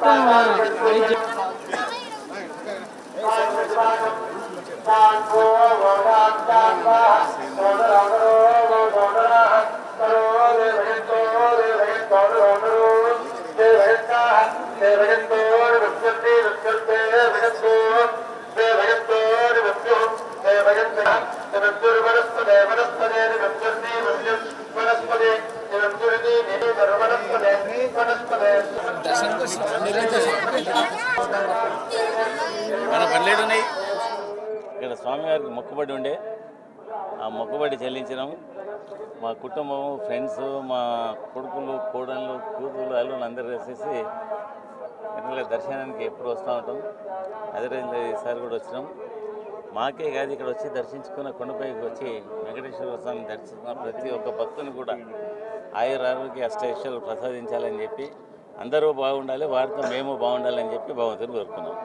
They're మన పనిలేడు ఉన్నాయి. ఇక్కడ స్వామివారికి మొక్కుబడి ఉండే. ఆ మొక్కుబడి చెల్లించినాము. మా కుటుంబం ఫ్రెండ్స్ మా కొడుకులు కోడళ్ళు కూతురు అల్లులు అందరూ వేసేసి ఇట్లా దర్శనానికి ఎప్పుడు వస్తూ ఉంటాం. అదే రోజు ఈసారి కూడా వచ్చినాం. మాకే కాదు ఇక్కడ వచ్చి దర్శించుకున్న కొండపైకి వచ్చి వెంకటేశ్వర స్వామిని దర్శించుకున్న ప్రతి ఒక్క భక్తుని కూడా ఆయుర ఆరోగ్య అష్టైశ్వర్యాలు ప్రసాదించాలని చెప్పి అందరూ బాగుండాలి వారితో మేము బాగుండాలని చెప్పి భగవంతుని కోరుకున్నాం